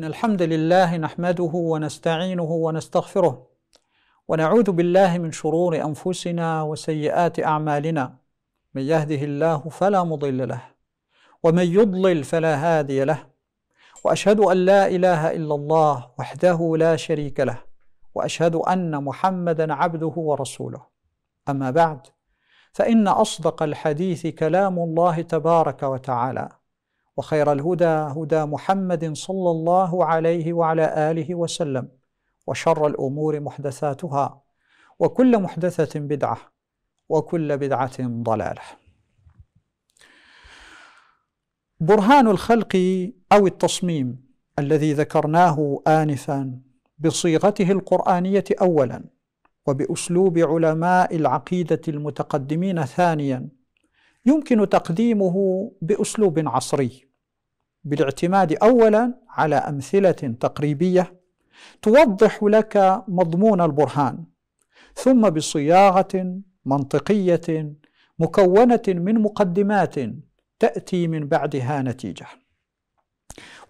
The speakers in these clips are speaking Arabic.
إن الحمد لله نحمده ونستعينه ونستغفره ونعوذ بالله من شرور أنفسنا وسيئات أعمالنا. من يهده الله فلا مضل له ومن يضلل فلا هادي له وأشهد أن لا إله إلا الله وحده لا شريك له وأشهد أن محمدا عبده ورسوله. أما بعد فإن أصدق الحديث كلام الله تبارك وتعالى. وخير الهدى هدى محمد صلى الله عليه وعلى آله وسلم وشر الأمور محدثاتها وكل محدثة بدعة وكل بدعة ضلالة. برهان الخلق أو التصميم الذي ذكرناه آنفا بصيغته القرآنية أولا وبأسلوب علماء العقيدة المتقدمين ثانيا يمكن تقديمه بأسلوب عصري. بالاعتماد أولا على أمثلة تقريبية توضح لك مضمون البرهان ثم بصياغة منطقية مكونة من مقدمات تأتي من بعدها نتيجة.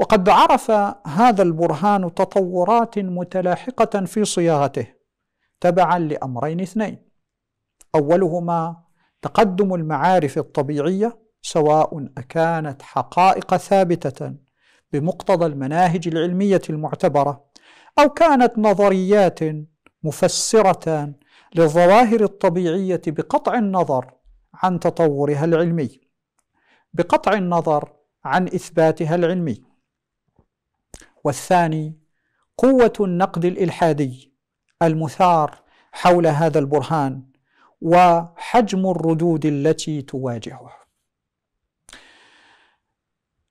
وقد عرف هذا البرهان تطورات متلاحقة في صياغته تبعا لأمرين اثنين. أولهما تقدم المعارف الطبيعية سواء أكانت حقائق ثابتة بمقتضى المناهج العلمية المعتبرة أو كانت نظريات مفسرة للظواهر الطبيعية بقطع النظر عن تطورها العلمي بقطع النظر عن إثباتها العلمي. والثاني قوة النقد الإلحادي المثار حول هذا البرهان وحجم الردود التي تواجهه.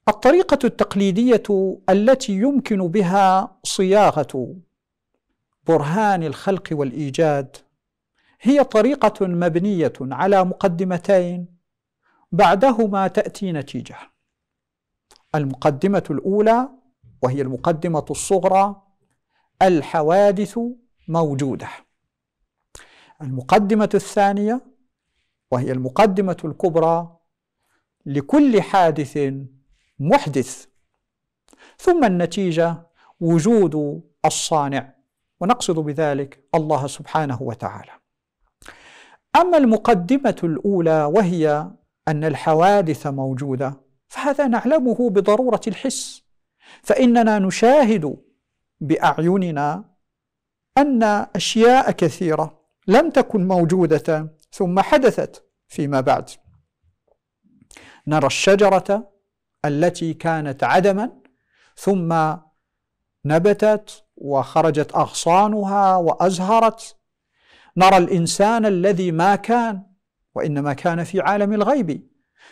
الطريقة التقليدية التي يمكن بها صياغة برهان الخلق والإيجاد هي طريقة مبنية على مقدمتين بعدهما تأتي نتيجة. المقدمة الأولى وهي المقدمة الصغرى الحوادث موجودة. المقدمة الثانية وهي المقدمة الكبرى لكل حادث محدث. ثم النتيجة وجود الصانع ونقصد بذلك الله سبحانه وتعالى. أما المقدمة الأولى وهي أن الحوادث موجودة فهذا نعلمه بضرورة الحس. فإننا نشاهد بأعيننا أن أشياء كثيرة لم تكن موجودة ثم حدثت فيما بعد. نرى الشجرة التي كانت عدما ثم نبتت وخرجت أغصانها وأزهرت. نرى الإنسان الذي ما كان وإنما كان في عالم الغيب.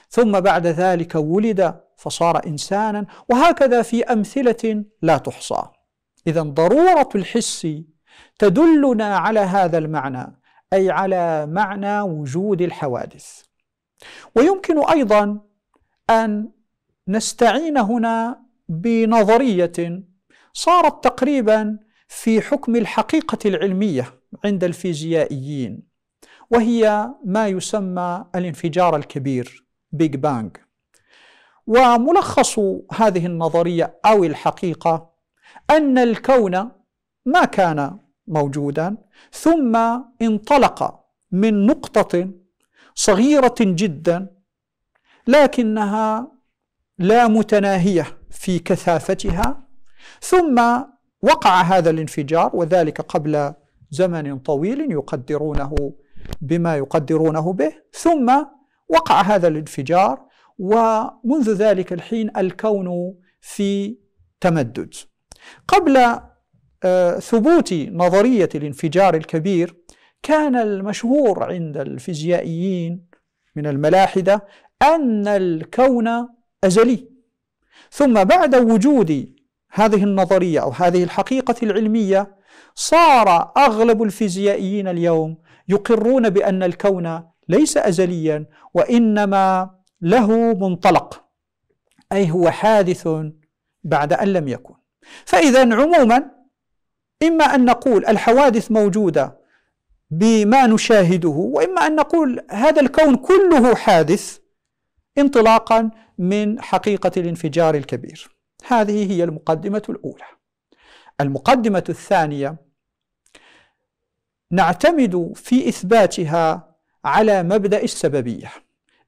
ثم بعد ذلك ولد فصار إنسانا وهكذا في أمثلة لا تحصى. إذا ضرورة الحس تدلنا على هذا المعنى أي على معنى وجود الحوادث. ويمكن أيضا أن نستعين هنا بنظرية صارت تقريبا في حكم الحقيقة العلمية عند الفيزيائيين وهي ما يسمى الانفجار الكبير بيج بانج وملخص هذه النظرية أو الحقيقة أن الكون ما كان موجودا ثم انطلق من نقطة صغيرة جدا لكنها لا متناهية في كثافتها ثم وقع هذا الانفجار وذلك قبل زمن طويل يقدرونه بما يقدرونه به ثم وقع هذا الانفجار ومنذ ذلك الحين الكون في تمدد. قبل آه، ثبوت نظرية الانفجار الكبير كان المشهور عند الفيزيائيين من الملاحدة أن الكون أزلي ثم بعد وجود هذه النظرية أو هذه الحقيقة العلمية صار أغلب الفيزيائيين اليوم يقرون بأن الكون ليس أزليا وإنما له منطلق أي هو حادث بعد أن لم يكن. فإذا عموما إما أن نقول الحوادث موجودة بما نشاهده وإما أن نقول هذا الكون كله حادث انطلاقا من حقيقة الانفجار الكبير. هذه هي المقدمة الأولى. المقدمة الثانية نعتمد في إثباتها على مبدأ السببية.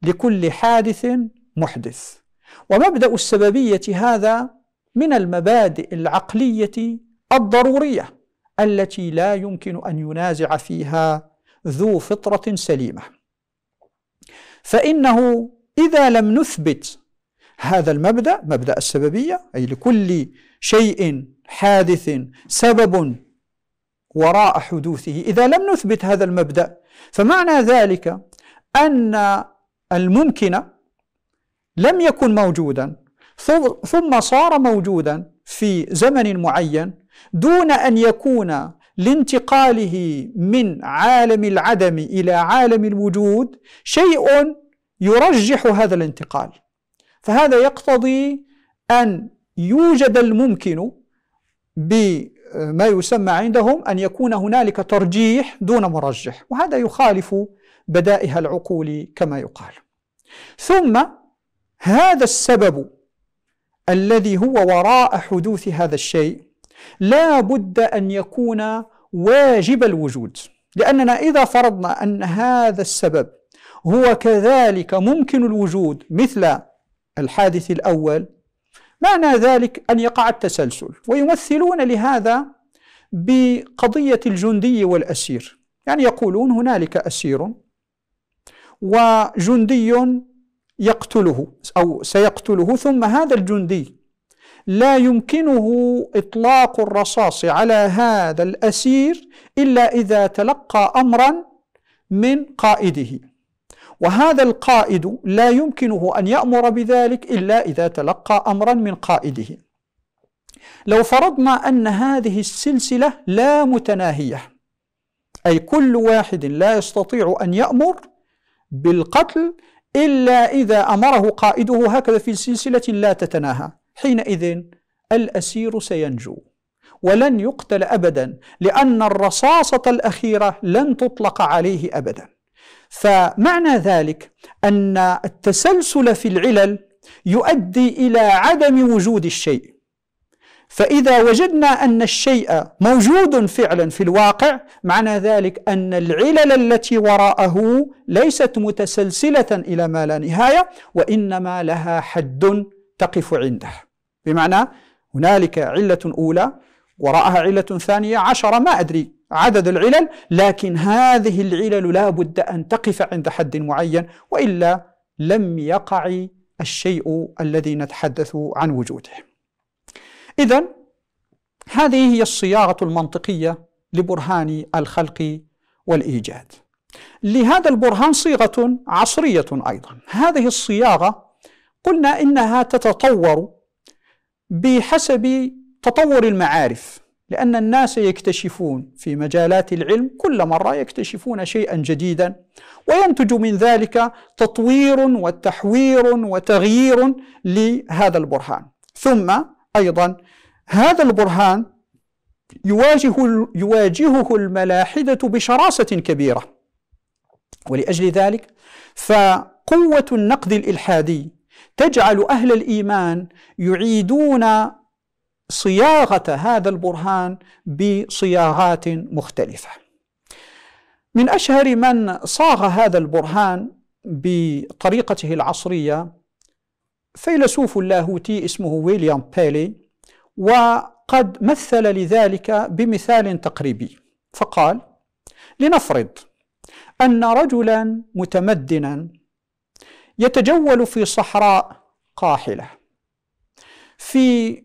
لكل حادث محدث. ومبدأ السببية هذا من المبادئ العقلية الضرورية التي لا يمكن أن ينازع فيها ذو فطرة سليمة. فإنه إذا لم نثبت هذا المبدأ مبدأ السببية أي لكل شيء حادث سبب وراء حدوثه إذا لم نثبت هذا المبدأ فمعنى ذلك أن الممكن لم يكن موجودا ثم صار موجودا في زمن معين دون أن يكون لانتقاله من عالم العدم إلى عالم الوجود شيء يرجح هذا الانتقال. فهذا يقتضي أن يوجد الممكن بما يسمى عندهم أن يكون هنالك ترجيح دون مرجح وهذا يخالف بدائها العقول كما يقال. ثم هذا السبب الذي هو وراء حدوث هذا الشيء لا بد أن يكون واجب الوجود لأننا إذا فرضنا أن هذا السبب هو كذلك ممكن الوجود مثل الحادث الأول. معنى ذلك أن يقع التسلسل ويمثلون لهذا بقضية الجندي والأسير. يعني يقولون هنالك أسير وجندي يقتله أو سيقتله ثم هذا الجندي لا يمكنه إطلاق الرصاص على هذا الأسير إلا إذا تلقى أمرا من قائده. وهذا القائد لا يمكنه أن يأمر بذلك إلا إذا تلقى أمرا من قائده. لو فرضنا أن هذه السلسلة لا متناهية أي كل واحد لا يستطيع أن يأمر بالقتل إلا إذا أمره قائده هكذا في سلسلة لا تتناهى حينئذ الأسير سينجو. ولن يقتل أبدا لأن الرصاصة الأخيرة لن تطلق عليه أبدا. فمعنى ذلك أن التسلسل في العلل يؤدي إلى عدم وجود الشيء. فإذا وجدنا أن الشيء موجود فعلا في الواقع معنى ذلك أن العلل التي وراءه ليست متسلسلة إلى ما لا نهاية وإنما لها حد تقف عنده. بمعنى هنالك علة أولى وراءها علة ثانية عشرة ما أدري. عدد العلل لكن هذه العلل لا بد أن تقف عند حد معين وإلا لم يقع الشيء الذي نتحدث عن وجوده. إذا هذه هي الصياغة المنطقية لبرهان الخلق والإيجاد. لهذا البرهان صيغة عصرية أيضا. هذه الصياغة قلنا إنها تتطور بحسب تطور المعارف. لأن الناس يكتشفون في مجالات العلم كل مرة يكتشفون شيئا جديدا. وينتج من ذلك تطوير وتحوير وتغيير لهذا البرهان. ثم أيضا هذا البرهان يواجه يواجهه الملاحدة بشراسة كبيرة. ولأجل ذلك فقوة النقد الإلحادي تجعل أهل الإيمان يعيدون صياغة هذا البرهان بصياغات مختلفة. من أشهر من صاغ هذا البرهان بطريقته العصرية فيلسوف اللاهوتي اسمه ويليام بيلي وقد مثل لذلك بمثال تقريبي فقال لنفرض أن رجلا متمدنا يتجول في صحراء قاحلة في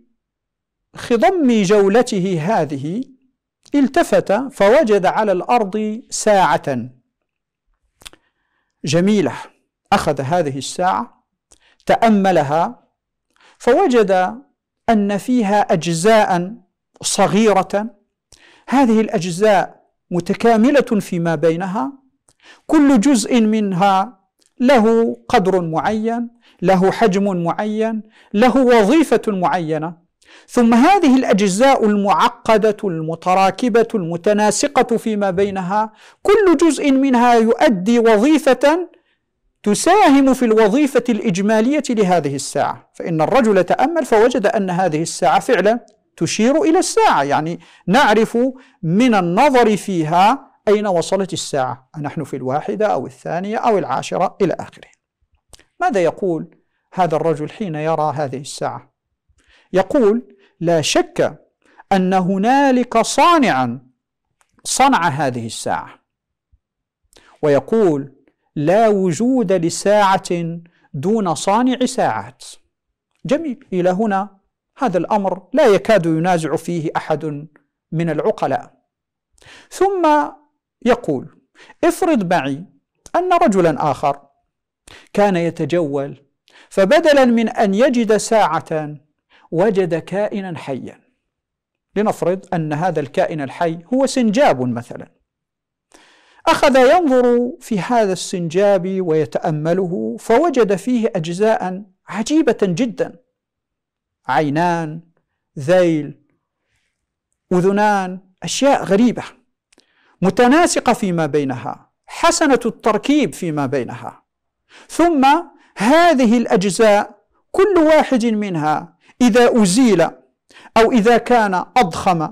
خضم جولته هذه التفت فوجد على الأرض ساعة. جميلة أخذ هذه الساعة تأملها فوجد أن فيها أجزاء صغيرة. هذه الأجزاء متكاملة فيما بينها كل جزء منها له قدر معين له حجم معين له وظيفة معينة. ثم هذه الأجزاء المعقدة المتراكبة المتناسقة فيما بينها كل جزء منها يؤدي وظيفة تساهم في الوظيفة الإجمالية لهذه الساعة. فإن الرجل تأمل فوجد أن هذه الساعة فعلا تشير إلى الساعة يعني نعرف من النظر فيها أين وصلت الساعة أنحن في الواحدة أو الثانية أو العاشرة إلى آخره. ماذا يقول هذا الرجل حين يرى هذه الساعة؟ يقول لا شك أن هنالك صانعا صنع هذه الساعة. ويقول لا وجود لساعة دون صانع ساعات. جميل إلى هنا هذا الأمر لا يكاد ينازع فيه أحد من العقلاء. ثم يقول افرض معي أن رجلا آخر كان يتجول فبدلا من أن يجد ساعة وجد كائنا حيا. لنفرض أن هذا الكائن الحي هو سنجاب مثلا. أخذ ينظر في هذا السنجاب ويتأمله فوجد فيه أجزاء عجيبة جدا. عينان ذيل أذنان أشياء غريبة. متناسقة فيما بينها حسنة التركيب فيما بينها. ثم هذه الأجزاء كل واحد منها إذا أزيل أو إذا كان أضخم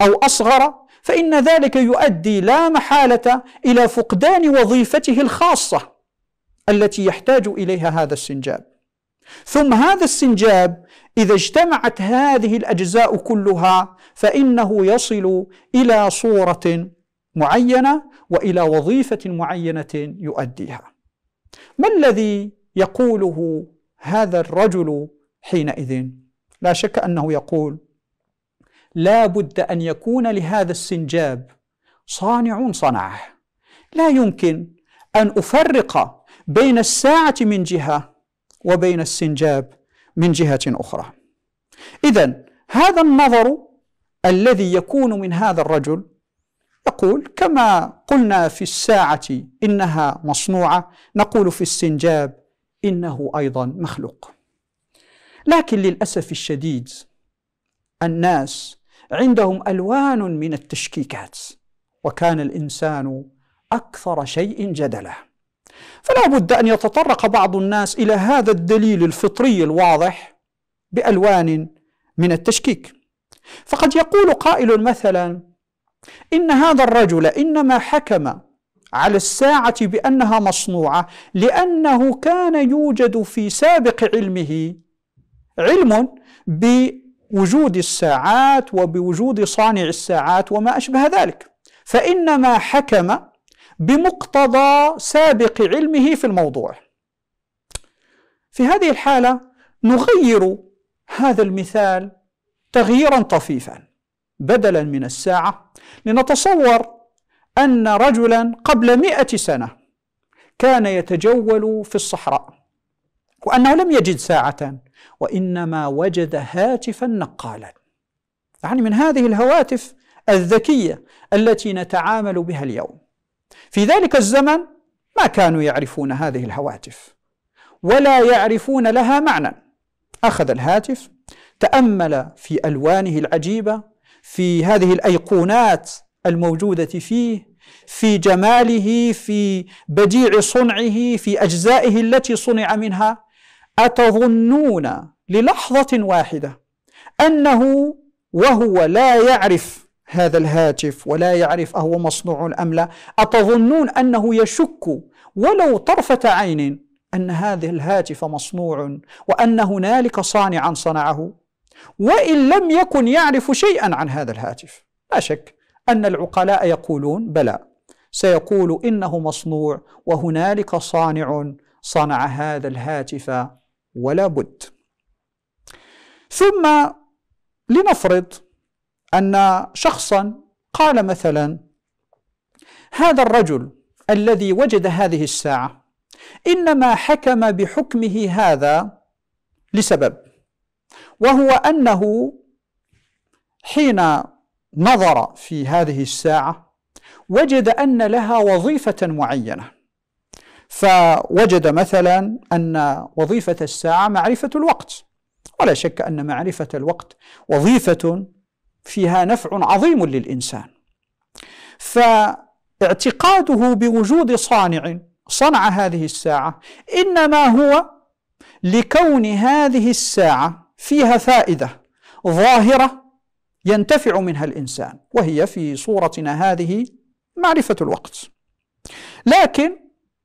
أو أصغر فإن ذلك يؤدي لا محالة إلى فقدان وظيفته الخاصة التي يحتاج إليها هذا السنجاب. ثم هذا السنجاب إذا اجتمعت هذه الأجزاء كلها فإنه يصل إلى صورة معينة وإلى وظيفة معينة يؤديها. ما الذي يقوله هذا الرجل حينئذ؟ لا شك أنه يقول لا بد أن يكون لهذا السنجاب صانع صنعه. لا يمكن أن أفرق بين الساعة من جهة وبين السنجاب من جهة أخرى. إذا هذا النظر الذي يكون من هذا الرجل يقول كما قلنا في الساعة إنها مصنوعة نقول في السنجاب إنه أيضا مخلوق. لكن للأسف الشديد الناس عندهم ألوان من التشكيكات وكان الإنسان أكثر شيء جدلا فلا بد أن يتطرق بعض الناس إلى هذا الدليل الفطري الواضح بألوان من التشكيك. فقد يقول قائل مثلا إن هذا الرجل إنما حكم على الساعة بأنها مصنوعة لأنه كان يوجد في سابق علمه علم بوجود الساعات وبوجود صانع الساعات وما أشبه ذلك. فإنما حكم بمقتضى سابق علمه في الموضوع. في هذه الحالة نغير هذا المثال تغييرا طفيفا بدلا من الساعة لنتصور أن رجلا قبل مئة سنة كان يتجول في الصحراء وأنه لم يجد ساعة. وإنما وجد هاتفا نقالا. يعني من هذه الهواتف الذكية التي نتعامل بها اليوم. في ذلك الزمن ما كانوا يعرفون هذه الهواتف ولا يعرفون لها معنى. أخذ الهاتف تأمل في ألوانه العجيبة في هذه الأيقونات الموجودة فيه في جماله في بديع صنعه في أجزائه التي صنع منها أتظنون للحظة واحدة أنه وهو لا يعرف هذا الهاتف ولا يعرف أهو مصنوع أم لا أتظنون أنه يشك ولو طرفة عين أن هذا الهاتف مصنوع وأن هنالك صانعا صنعه وإن لم يكن يعرف شيئا عن هذا الهاتف. لا شك أن العقلاء يقولون بلى سيقول إنه مصنوع وهنالك صانع صنع هذا الهاتف ولا بد. ثم لنفرض أن شخصا قال مثلا هذا الرجل الذي وجد هذه الساعة إنما حكم بحكمه هذا لسبب وهو أنه حين نظر في هذه الساعة وجد أن لها وظيفة معينة. فوجد مثلا أن وظيفة الساعة معرفة الوقت. ولا شك أن معرفة الوقت وظيفة فيها نفع عظيم للإنسان. فاعتقاده بوجود صانع صنع هذه الساعة إنما هو لكون هذه الساعة فيها فائدة ظاهرة ينتفع منها الإنسان وهي في صورتنا هذه معرفة الوقت. لكن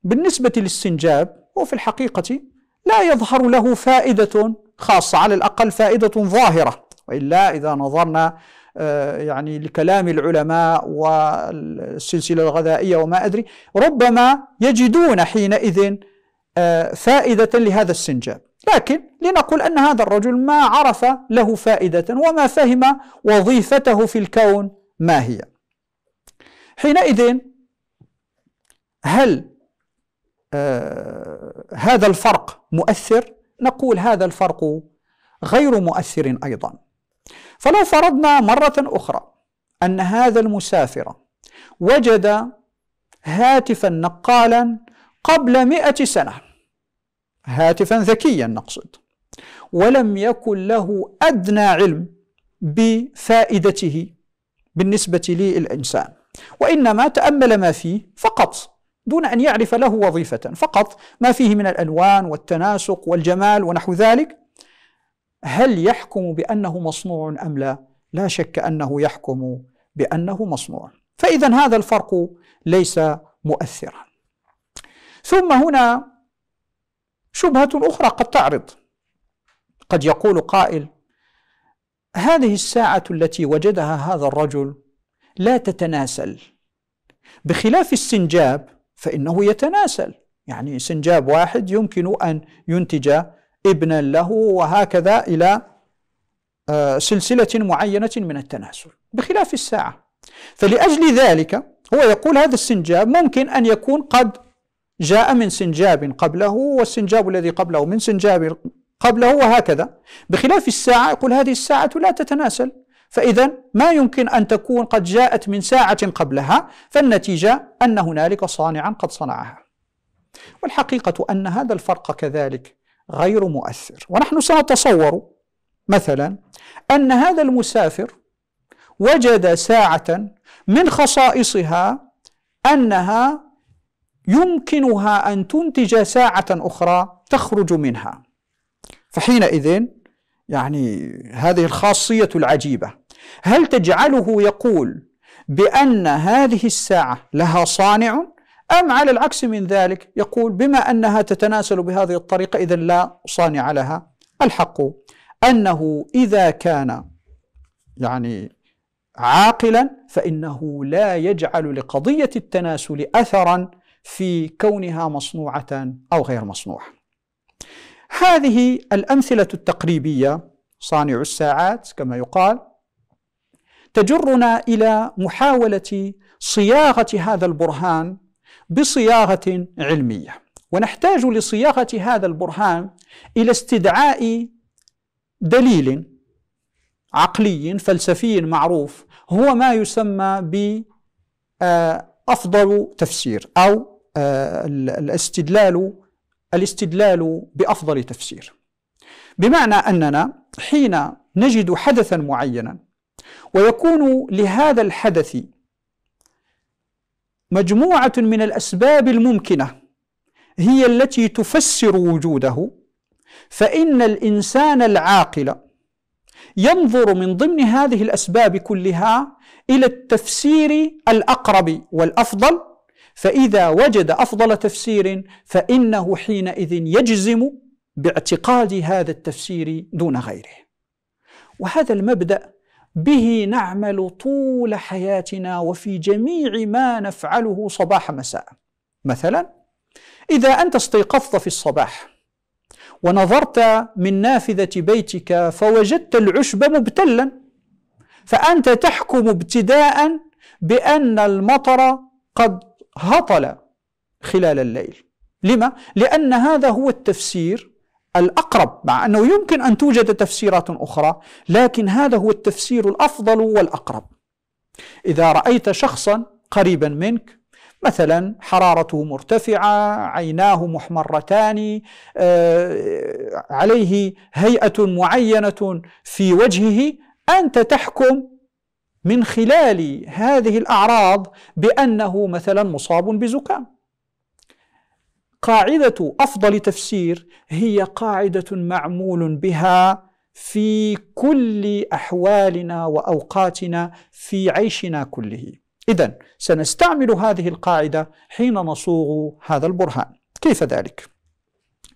بالنسبة للسنجاب هو في الحقيقة لا يظهر له فائدة خاصة على الأقل فائدة ظاهرة. وإلا إذا نظرنا آه، يعني لكلام العلماء والسلسلة الغذائية وما أدري ربما يجدون حينئذ آه، فائدة لهذا السنجاب. لكن لنقل أن هذا الرجل ما عرف له فائدة وما فهم وظيفته في الكون ما هي. حينئذ هل آه هذا الفرق مؤثر؟ نقول هذا الفرق غير مؤثر أيضا. فلو فرضنا مرة أخرى أن هذا المسافر وجد هاتفا نقالا قبل مئة سنة هاتفا ذكيا نقصد ولم يكن له أدنى علم بفائدته بالنسبة للإنسان وإنما تأمل ما فيه فقط دون أن يعرف له وظيفة. فقط ما فيه من الألوان والتناسق والجمال ونحو ذلك هل يحكم بأنه مصنوع أم لا؟ لا شك أنه يحكم بأنه مصنوع. فإذا هذا الفرق ليس مؤثرا. ثم هنا شبهة أخرى قد تعرض. قد يقول قائل هذه الساعة التي وجدها هذا الرجل لا تتناسل. بخلاف السنجاب فإنه يتناسل. يعني سنجاب واحد يمكن أن ينتج ابنا له وهكذا إلى آه، سلسلة معينة من التناسل بخلاف الساعة. فلأجل ذلك هو يقول هذا السنجاب ممكن أن يكون قد جاء من سنجاب قبله والسنجاب الذي قبله من سنجاب قبله وهكذا. بخلاف الساعة يقول هذه الساعة لا تتناسل. فإذا ما يمكن أن تكون قد جاءت من ساعة قبلها فالنتيجة أن هنالك صانعا قد صنعها. والحقيقة أن هذا الفرق كذلك غير مؤثر. ونحن سنتصور مثلا أن هذا المسافر وجد ساعة من خصائصها أنها يمكنها أن تنتج ساعة أخرى تخرج منها. فحينئذ يعني هذه الخاصية العجيبة. هل تجعله يقول بأن هذه الساعة لها صانع أم على العكس من ذلك يقول بما أنها تتناسل بهذه الطريقة إذا لا صانع لها؟ الحق أنه إذا كان يعني عاقلا فإنه لا يجعل لقضية التناسل أثرا في كونها مصنوعة أو غير مصنوعة. هذه الأمثلة التقريبية صانع الساعات كما يقال تجرنا إلى محاولة صياغة هذا البرهان بصياغة علمية. ونحتاج لصياغة هذا البرهان إلى استدعاء دليل عقلي فلسفي معروف هو ما يسمى بأفضل تفسير أو الاستدلال الاستدلال بأفضل تفسير. بمعنى أننا حين نجد حدثا معينا ويكون لهذا الحدث مجموعة من الأسباب الممكنة هي التي تفسر وجوده فإن الإنسان العاقل ينظر من ضمن هذه الأسباب كلها إلى التفسير الأقرب والأفضل فإذا وجد أفضل تفسير فإنه حينئذ يجزم باعتقاد هذا التفسير دون غيره. وهذا المبدأ به نعمل طول حياتنا وفي جميع ما نفعله صباح مساء. مثلا إذا أنت استيقظت في الصباح ونظرت من نافذة بيتك فوجدت العشب مبتلا فأنت تحكم ابتداء بأن المطر قد هطل خلال الليل لما؟ لأن هذا هو التفسير الأقرب مع أنه يمكن أن توجد تفسيرات أخرى لكن هذا هو التفسير الأفضل والأقرب إذا رأيت شخصا قريبا منك مثلا حرارته مرتفعة عيناه محمرتان آه، عليه هيئة معينة في وجهه أنت تحكم من خلال هذه الأعراض بأنه مثلا مصاب بزكام. قاعدة أفضل تفسير هي قاعدة معمول بها في كل أحوالنا وأوقاتنا في عيشنا كله. إذا سنستعمل هذه القاعدة حين نصوغ هذا البرهان. كيف ذلك؟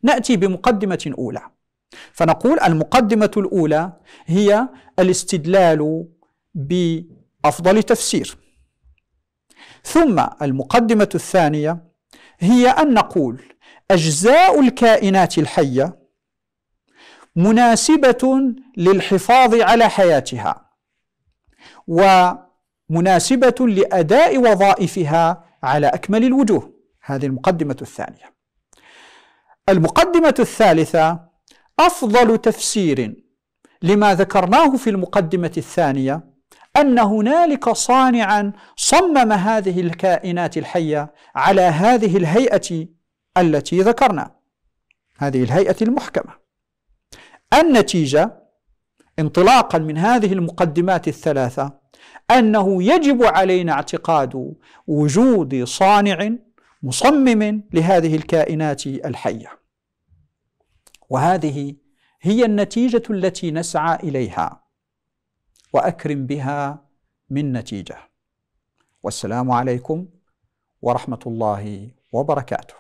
نأتي بمقدمة أولى. فنقول المقدمة الأولى هي الاستدلال بأفضل تفسير. ثم المقدمة الثانية هي أن نقول أجزاء الكائنات الحية مناسبة للحفاظ على حياتها ومناسبة لأداء وظائفها على أكمل الوجوه. هذه المقدمة الثانية. المقدمة الثالثة أفضل تفسير لما ذكرناه في المقدمة الثانية أن هنالك صانعا صمم هذه الكائنات الحية على هذه الهيئة التي ذكرنا هذه الهيئة المحكمة. النتيجة انطلاقا من هذه المقدمات الثلاثة أنه يجب علينا اعتقاد وجود صانع مصمم لهذه الكائنات الحية. وهذه هي النتيجة التي نسعى إليها. وأكرم بها من نتيجة. والسلام عليكم ورحمة الله وبركاته.